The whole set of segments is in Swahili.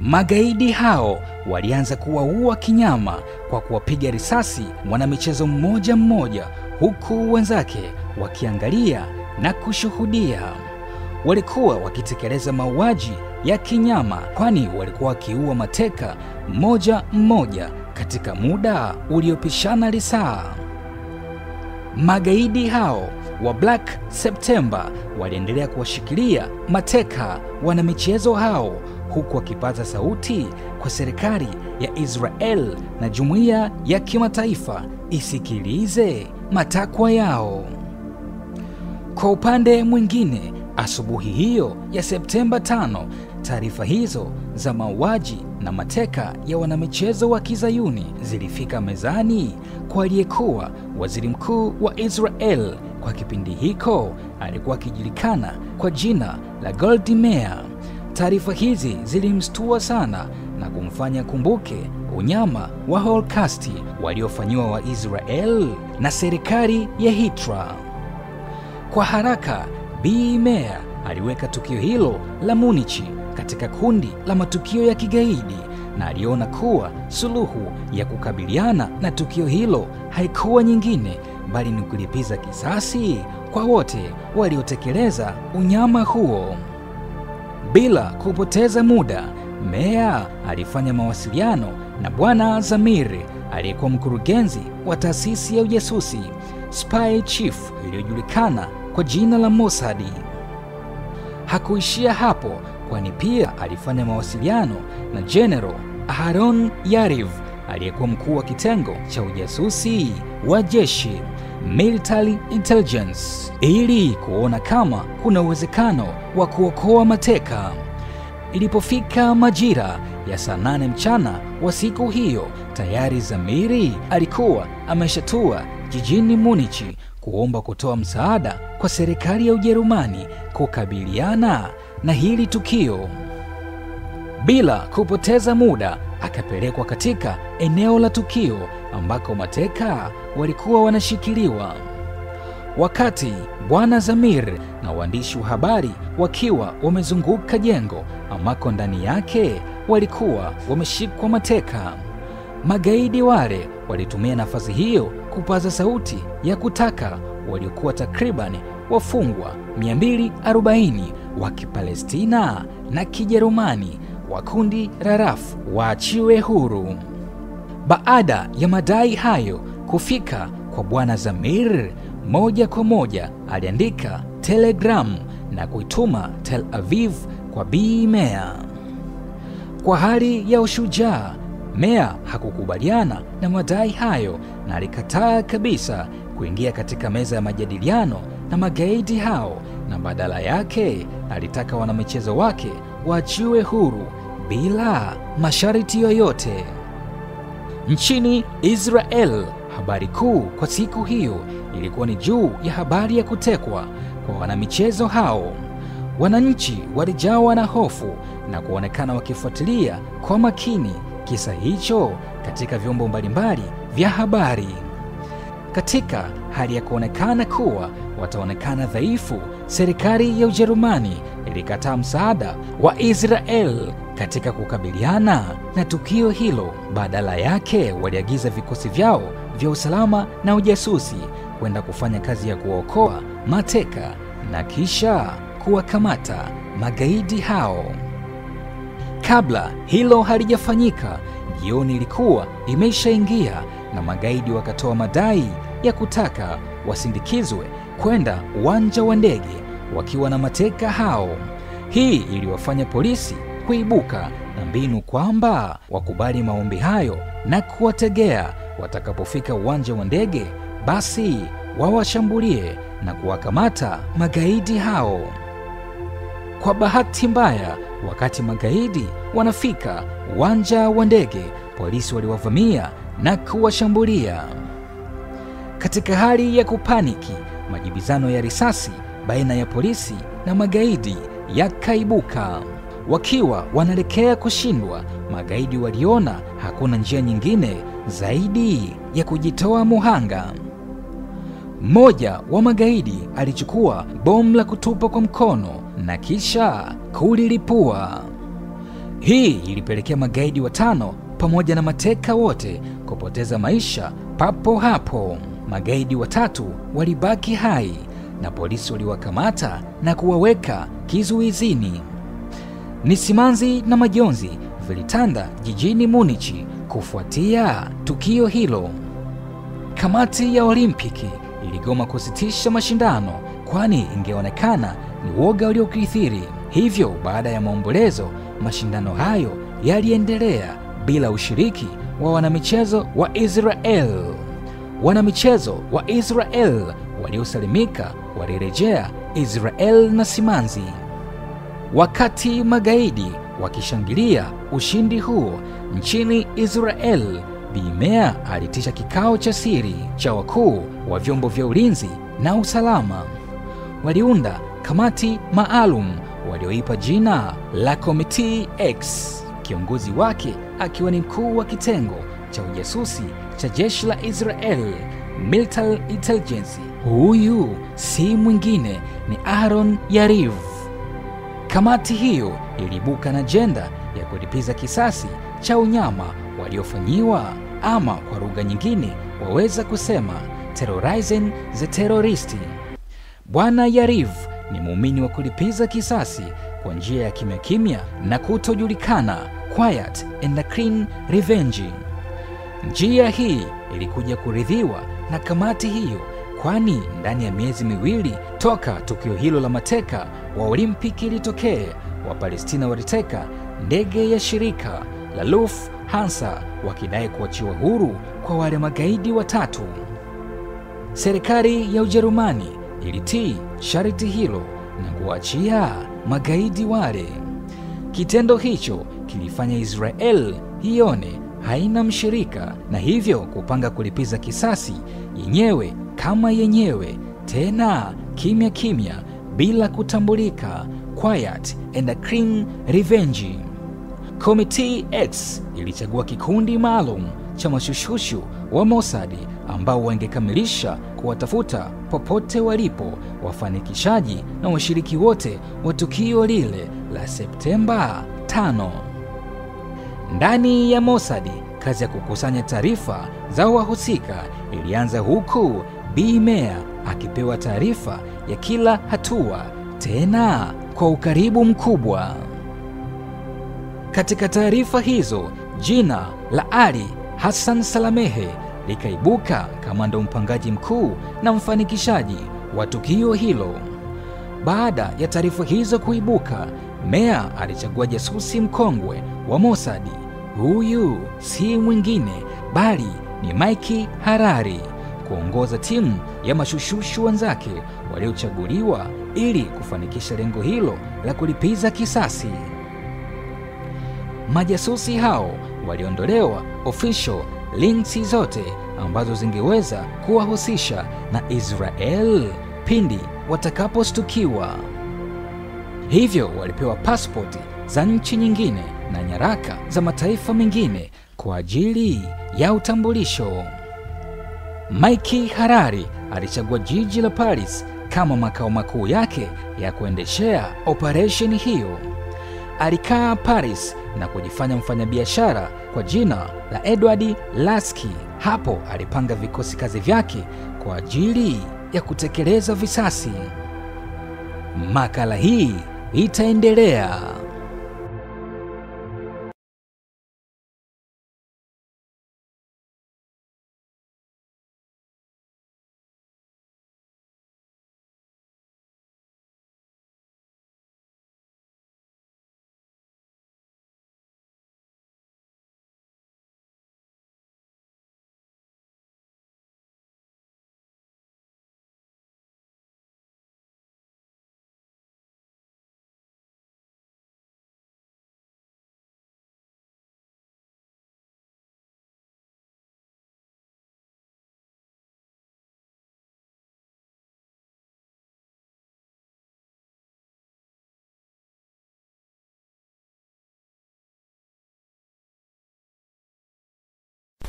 Magaidi hao walianza kuwaua kinyama kwa kuwapiga risasi mwanamichezo mmoja mmoja, huku wenzake wakiangalia na kushuhudia. Walikuwa wakitekeleza mauaji ya kinyama, kwani walikuwa wakiua mateka mmoja mmoja katika muda uliopishana lisaa. Magaidi hao wa Black September waliendelea kuwashikilia mateka wanamichezo hao huku akipata sauti kwa serikali ya Israel na jumuiya ya kimataifa isikilize matakwa yao. Kwa upande mwingine, asubuhi hiyo ya Septemba 5, taarifa hizo za mauaji na mateka ya wanamichezo wa Kizayuni zilifika mezani kwa aliyekuwa waziri mkuu wa Israel kwa kipindi hiko, alikuwa akijulikana kwa jina la Golda Meir. Taarifa hizi zilimstua sana na kumfanya kumbuke unyama wa holkasti waliofanyiwa Waisrael na serikali ya hitra Kwa haraka, Bi Meir aliweka tukio hilo la munichi katika kundi la matukio ya kigaidi na aliona kuwa suluhu ya kukabiliana na tukio hilo haikuwa nyingine bali ni kulipiza kisasi kwa wote waliotekeleza unyama huo. Bila kupoteza muda, meya alifanya mawasiliano na Bwana Zamir aliyekuwa mkurugenzi wa taasisi ya ujasusi Spy Chief iliyojulikana kwa jina la Mossad. Hakuishia hapo, kwani pia alifanya mawasiliano na General Aharon Yariv aliyekuwa mkuu wa kitengo cha ujasusi wa jeshi military intelligence, ili kuona kama kuna uwezekano wa kuokoa mateka. Ilipofika majira ya saa nane mchana wa siku hiyo, tayari Zamiri alikuwa ameshatua jijini Munich kuomba kutoa msaada kwa serikali ya Ujerumani kukabiliana na hili tukio. Bila kupoteza muda, akapelekwa katika eneo la tukio ambako mateka walikuwa wanashikiliwa. Wakati Bwana Zamir na waandishi wa habari wakiwa wamezunguka jengo ambako ndani yake walikuwa wameshikwa mateka, magaidi wale walitumia nafasi hiyo kupaza sauti ya kutaka waliokuwa takribani wafungwa 240 wa Kipalestina na Kijerumani wa kundi la RAF waachiwe huru. Baada ya madai hayo kufika kwa Bwana Zamir, moja kwa moja aliandika telegramu na kuituma Tel Aviv kwa Bi Meir. Kwa hali ya ushujaa, Meir hakukubaliana na madai hayo na alikataa kabisa kuingia katika meza ya majadiliano na magaidi hao, na badala yake alitaka wanamichezo wake waachiwe huru bila masharti yoyote. Nchini Israel, habari kuu kwa siku hiyo ilikuwa ni juu ya habari ya kutekwa kwa wanamichezo hao. Wananchi walijawa na hofu na kuonekana wakifuatilia kwa makini kisa hicho katika vyombo mbalimbali vya habari. Katika hali ya kuonekana kuwa wataonekana dhaifu, serikali ya Ujerumani ilikataa msaada wa Israel katika kukabiliana na tukio hilo. Badala yake, waliagiza vikosi vyao vya usalama na ujasusi kwenda kufanya kazi ya kuokoa mateka na kisha kuwakamata magaidi hao. Kabla hilo halijafanyika, jioni ilikuwa imeshaingia na magaidi wakatoa madai ya kutaka wasindikizwe kwenda uwanja wa ndege wakiwa na mateka hao. Hii iliwafanya polisi kuibuka na mbinu kwamba wakubali maombi hayo na kuwategea watakapofika uwanja wa ndege, basi wawashambulie na kuwakamata magaidi hao. Kwa bahati mbaya, wakati magaidi wanafika uwanja wa ndege, polisi waliwavamia na kuwashambulia. Katika hali ya kupaniki, majibizano ya risasi baina ya polisi na magaidi yakaibuka. Wakiwa wanaelekea kushindwa, magaidi waliona hakuna njia nyingine zaidi ya kujitoa muhanga. Mmoja wa magaidi alichukua bomu la kutupa kwa mkono na kisha kulilipua. Hii ilipelekea magaidi watano pamoja na mateka wote kupoteza maisha papo hapo. Magaidi watatu walibaki hai na polisi waliwakamata na kuwaweka kizuizini. Ni simanzi na majonzi vilitanda jijini Munich kufuatia tukio hilo. Kamati ya Olimpiki iligoma kusitisha mashindano kwani ingeonekana ni woga uliokithiri. Hivyo, baada ya maombolezo, mashindano hayo yaliendelea bila ushiriki wa wanamichezo wa Israel. Wanamichezo wa Israel waliosalimika walirejea Israel na simanzi. Wakati magaidi wakishangilia ushindi huo nchini Israel, Bimea alitisha kikao cha siri cha wakuu wa vyombo vya ulinzi na usalama. Waliunda kamati maalum walioipa jina la Committee X, kiongozi wake akiwa ni mkuu wa kitengo cha ujasusi cha jeshi la Israel, Military Intelligence. Huyu si mwingine ni Aaron Yariv. Kamati hiyo ilibuka na jenda ya kulipiza kisasi cha unyama waliofanyiwa, ama kwa lugha nyingine waweza kusema terrorizing the terrorist. Bwana Yariv ni muumini wa kulipiza kisasi kwa njia ya kimya kimya na kutojulikana, quiet and clean revenge. Njia hii ilikuja kuridhiwa na kamati hiyo, kwani ndani ya miezi miwili toka tukio hilo la mateka wa Olimpiki ilitokee, Wapalestina waliteka ndege ya shirika la luf hansa wakidai kuachiwa huru kwa wale magaidi watatu. Serikali ya Ujerumani ilitii sharti hilo na kuachia magaidi wale. Kitendo hicho kilifanya Israel ione haina mshirika na hivyo kupanga kulipiza kisasi yenyewe kama yenyewe, tena kimya kimya, bila kutambulika, quiet and a clean revenge. Committee X ilichagua kikundi maalum cha mashushushu wa Mossad ambao wangekamilisha kuwatafuta popote walipo wafanikishaji na washiriki wote wa tukio lile la Septemba 5. Ndani ya Mossad, kazi ya kukusanya taarifa za wahusika ilianza huku Bi akipewa taarifa ya kila hatua, tena kwa ukaribu mkubwa. Katika taarifa hizo, jina la Ali Hassan Salamehe likaibuka kama ndo mpangaji mkuu na mfanikishaji wa tukio hilo. Baada ya taarifa hizo kuibuka, Meya alichagua jasusi mkongwe wa Mossad. Huyu si mwingine bali ni Mike Harari kuongoza timu ya mashushushu wenzake waliochaguliwa ili kufanikisha lengo hilo la kulipiza kisasi. Majasusi hao waliondolewa official links zote ambazo zingeweza kuwahusisha na Israel pindi watakapostukiwa. Hivyo walipewa pasipoti za nchi nyingine na nyaraka za mataifa mengine kwa ajili ya utambulisho. Mike Harari alichagua jiji la Paris kama makao makuu yake ya kuendeshea operesheni hiyo. Alikaa Paris na kujifanya mfanyabiashara kwa jina la Edward Lasky. Hapo alipanga vikosi kazi vyake kwa ajili ya kutekeleza visasi. Makala hii itaendelea.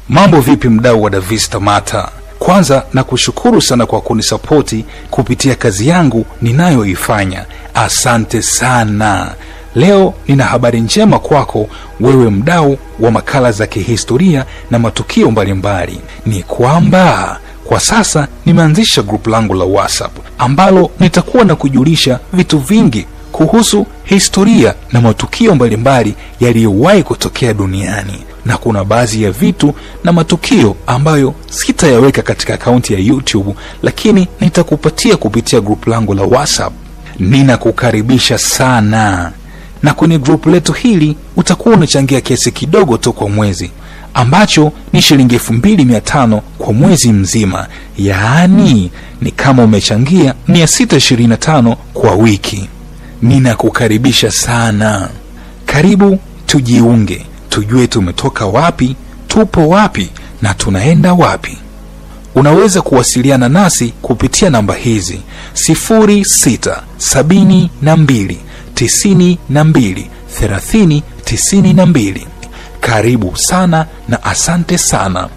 Mambo vipi, mdau wa Davista Mata? Kwanza na kushukuru sana kwa kunisapoti kupitia kazi yangu ninayoifanya. Asante sana. Leo nina habari njema kwako wewe mdau wa makala za kihistoria na matukio mbalimbali. Ni kwamba kwa sasa nimeanzisha grupu langu la WhatsApp ambalo nitakuwa na kujulisha vitu vingi kuhusu historia na matukio mbalimbali yaliyowahi kutokea duniani, na kuna baadhi ya vitu na matukio ambayo sitayaweka katika akaunti ya YouTube, lakini nitakupatia kupitia grupu langu la WhatsApp. Ninakukaribisha sana, na kwenye grupu letu hili utakuwa unachangia kiasi kidogo tu kwa mwezi ambacho ni shilingi elfu mbili mia tano kwa mwezi mzima, yaani ni kama umechangia 625 kwa wiki. Ninakukaribisha sana, karibu tujiunge, tujue tumetoka wapi, tupo wapi na tunaenda wapi. Unaweza kuwasiliana nasi kupitia namba hizi 0672 92 30 92. Karibu sana na asante sana.